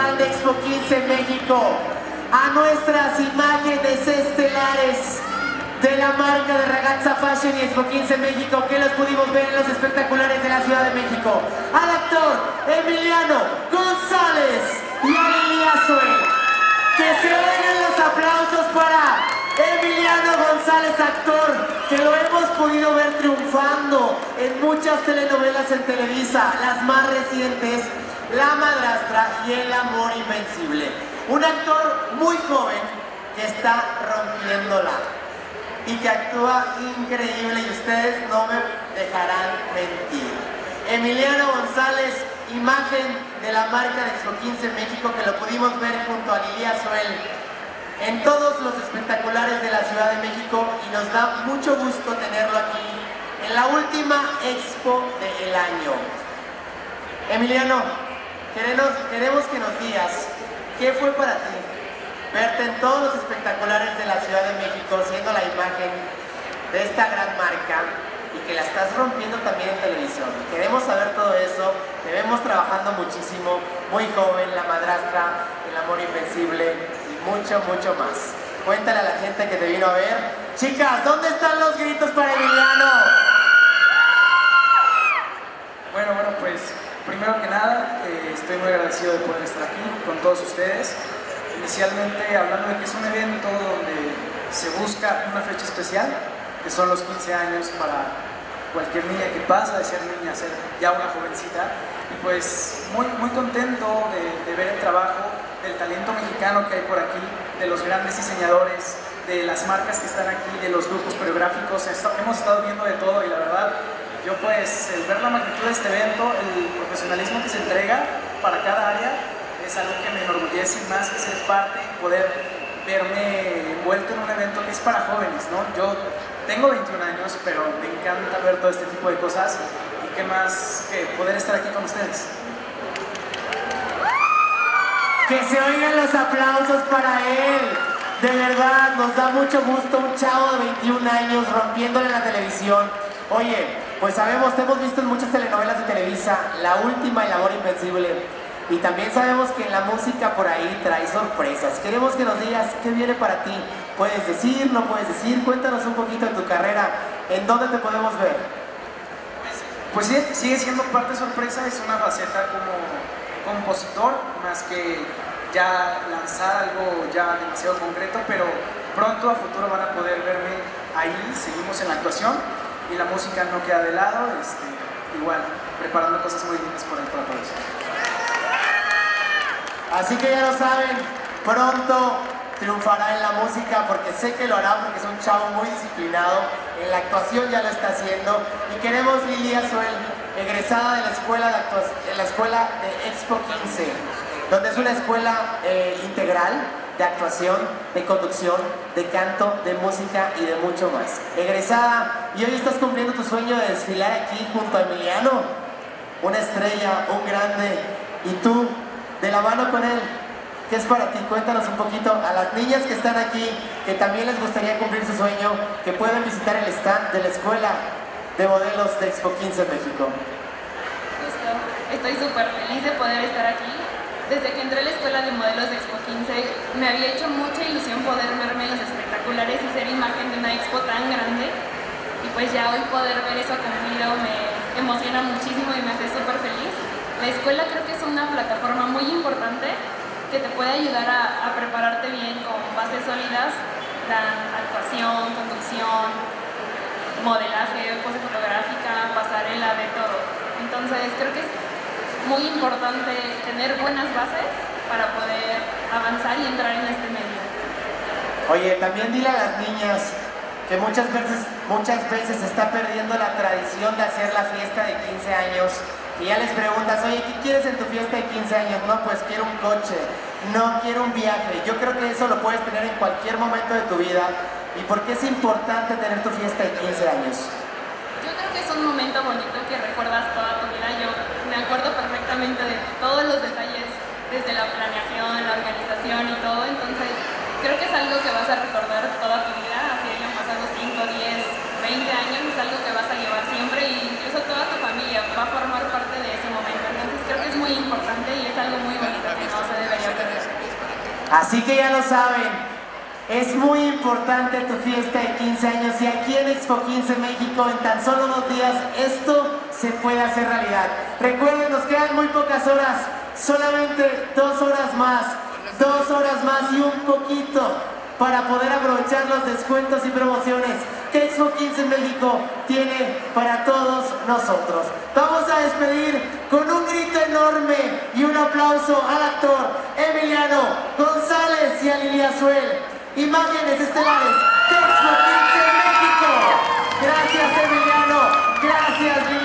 Expo 15 México, a nuestras imágenes estelares de la marca de Ragazza Fashion y Expo 15 México que los pudimos ver en los espectaculares de la Ciudad de México, al actor Emiliano González y a Lilia. Que se oigan los aplausos para Emiliano González, actor, que lo hemos podido ver triunfando en muchas telenovelas en Televisa, las más recientes, La Madrastra y El Amor Invencible. Un actor muy joven que está rompiéndola y que actúa increíble y ustedes no me dejarán mentir. Emiliano González, imagen de la marca de Expo 15 México que lo pudimos ver junto a Lilia Soel en todos los espectaculares de la Ciudad de México y nos da mucho gusto tenerlo aquí en la última expo del año. Emiliano, queremos, que nos digas qué fue para ti verte en todos los espectaculares de la Ciudad de México siendo la imagen de esta gran marca y que la estás rompiendo también en televisión. Queremos saber todo eso, te vemos trabajando muchísimo, muy joven, La Madrastra, El Amor Invencible, mucho, mucho más. Cuéntale a la gente que te vino a ver. Chicas, ¿dónde están los gritos para Emiliano? Primero que nada, eh, estoy muy agradecido de poder estar aquí con todos ustedes. Inicialmente hablando de que es un evento donde se busca una fecha especial, que son los 15 años para cualquier niña que pasa de ser niña a ser ya una jovencita. Y pues muy, muy contento de, de ver el trabajo del talento mexicano que hay por aquí, de los grandes diseñadores, de las marcas que están aquí, de los grupos coreográficos. Hemos estado viendo de todo y la verdad, yo pues, el ver la magnitud de este evento, el profesionalismo que se entrega para cada área, es algo que me enorgullece más que ser parte y poder verme envuelto en un evento que es para jóvenes, ¿no? Yo tengo 21 años, pero me encanta ver todo este tipo de cosas y qué más que poder estar aquí con ustedes. Que se oigan los aplausos para él. De verdad, nos da mucho gusto un chavo de 21 años rompiéndole la televisión. Oye, pues sabemos, te hemos visto en muchas telenovelas de Televisa, la última El Amor Invencible. Y también sabemos que en la música por ahí trae sorpresas. Queremos que nos digas qué viene para ti. ¿Puedes decir, no puedes decir? Cuéntanos un poquito de tu carrera. ¿En dónde te podemos ver? Pues, sigue siendo parte sorpresa, es una faceta como compositor más que ya lanzar algo ya demasiado concreto, pero pronto a futuro van a poder verme ahí, seguimos en la actuación y la música no queda de lado, este, igual preparando cosas muy lindas por ahí para todos. Así que ya lo saben, pronto triunfará en la música porque sé que lo hará porque es un chavo muy disciplinado, en la actuación ya lo está haciendo y queremos Lilia Suel egresada de la escuela de, la escuela Expo 15, donde es una escuela eh, integral de actuación, de conducción, de canto, de música y de mucho más. Egresada, y hoy estás cumpliendo tu sueño de desfilar aquí junto a Emiliano, una estrella, un grande, y tú, de la mano con él, ¿qué es para ti? Cuéntanos un poquito a las niñas que están aquí, que también les gustaría cumplir su sueño, que pueden visitar el stand de la escuela de modelos de Expo 15 México. Estoy súper feliz de poder estar aquí. Desde que entré a la escuela de modelos de Expo 15 me había hecho mucha ilusión poder verme en los espectaculares y ser imagen de una expo tan grande. Y pues ya hoy poder ver eso cumplido me emociona muchísimo y me hace súper feliz. La escuela creo que es una plataforma muy importante que te puede ayudar a, a prepararte bien con bases sólidas, dan actuación, conducción, modelaje, pose fotográfica, pasarela, de todo. Entonces creo que es muy importante tener buenas bases para poder avanzar y entrar en este medio. Oye, también dile a las niñas que muchas veces, muchas veces se está perdiendo la tradición de hacer la fiesta de 15 años y ya les preguntas, oye, ¿qué quieres en tu fiesta de 15 años? No, pues quiero un coche, no quiero un viaje. Yo creo que eso lo puedes tener en cualquier momento de tu vida ¿Y por qué es importante tener tu fiesta de 15 años? Yo creo que es un momento bonito que recuerdas toda tu vida. Yo me acuerdo perfectamente de todos los detalles, desde la planeación, la organización y todo. Entonces, creo que es algo que vas a recordar toda tu vida, así hayan pasado 5, 10, 20 años, es algo que vas a llevar siempre e incluso toda tu familia va a formar parte de ese momento. Entonces, creo que es muy importante y es algo muy bonito que no se debería perder. Así que ya lo saben, es muy importante tu fiesta de 15 años y aquí en Expo 15 México en tan solo dos días esto se puede hacer realidad. Recuerden, nos quedan muy pocas horas, solamente dos horas más, dos horas más y un poquito para poder aprovechar los descuentos y promociones que Expo 15 México tiene para todos nosotros. Vamos a despedir con un grito enorme y un aplauso al actor Emiliano González y a Lilia Suel. Imágenes estelares, Texmo 15 México. Gracias Emiliano, gracias